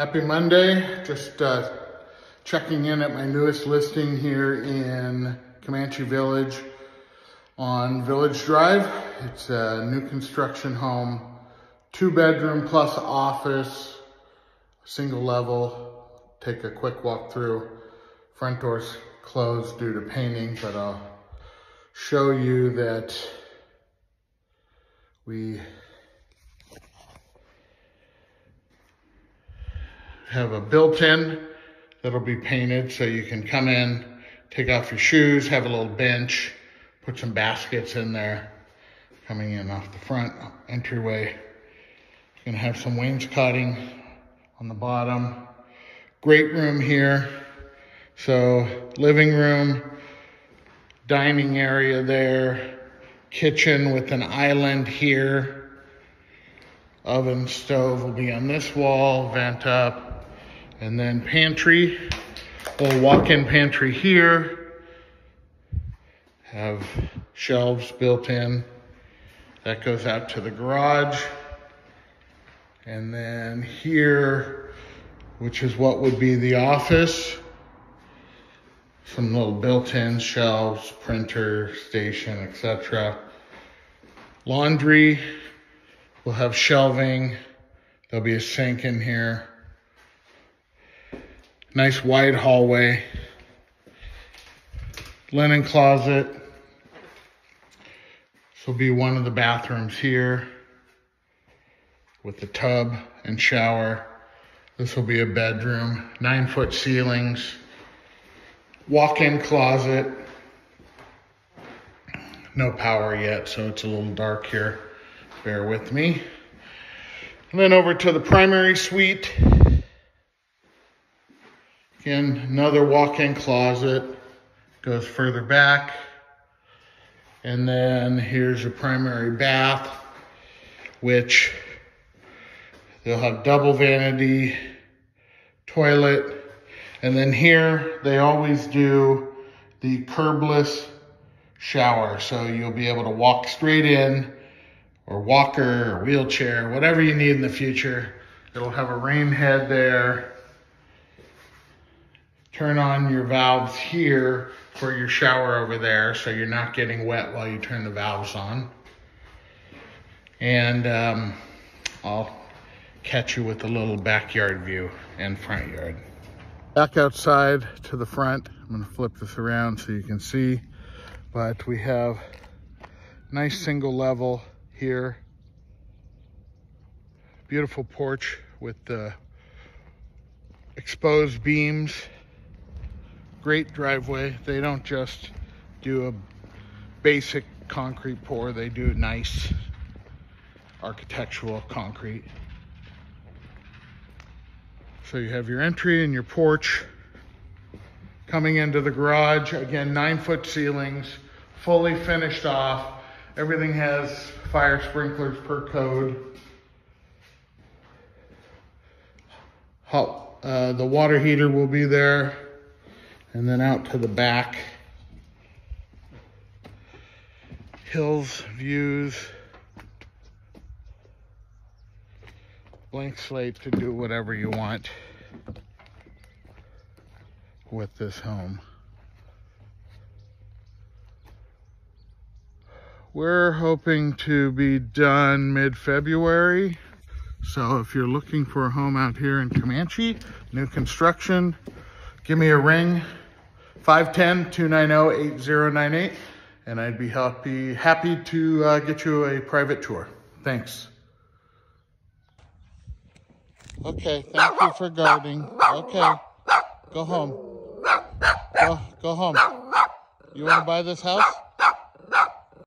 Happy Monday. Just uh, checking in at my newest listing here in Camanche Village on Village Drive. It's a new construction home, two bedroom plus office, single level. Take a quick walk through. Front door's closed due to painting, but I'll show you that we have a built-in that'll be painted so you can come in, take off your shoes, have a little bench, put some baskets in there. Coming in off the front entryway. You're gonna have some wainscoting on the bottom. Great room here. So living room, dining area there, kitchen with an island here. Oven stove will be on this wall, vent up, and then pantry, little walk-in pantry here. Have shelves built in. That goes out to the garage. And then here, which is what would be the office, some little built-in shelves, printer, station, etc. Laundry, we'll have shelving. There'll be a sink in here. Nice wide hallway. Linen closet. This will be one of the bathrooms here with the tub and shower. This will be a bedroom, nine foot ceilings, walk-in closet. No power yet, so it's a little dark here. Bear with me. And then over to the primary suite. Again, another walk-in closet goes further back. And then here's your primary bath, which they'll have double vanity, toilet. And then here, they always do the curbless shower. So you'll be able to walk straight in or walker or wheelchair, whatever you need in the future. It'll have a rain head there turn on your valves here for your shower over there so you're not getting wet while you turn the valves on. And um, I'll catch you with a little backyard view and front yard. Back outside to the front, I'm gonna flip this around so you can see, but we have nice single level here. Beautiful porch with the exposed beams great driveway. They don't just do a basic concrete pour, they do nice architectural concrete. So you have your entry and your porch coming into the garage. Again, nine foot ceilings, fully finished off. Everything has fire sprinklers per code. Hot, uh, the water heater will be there and then out to the back. Hills, views, blank slate to do whatever you want with this home. We're hoping to be done mid-February. So if you're looking for a home out here in Camanche, new construction, give me a ring. 510-290-8098 and I'd be happy, happy to uh, get you a private tour. Thanks. Okay, thank you for guarding. Okay, go home. Go, go home. You want to buy this house?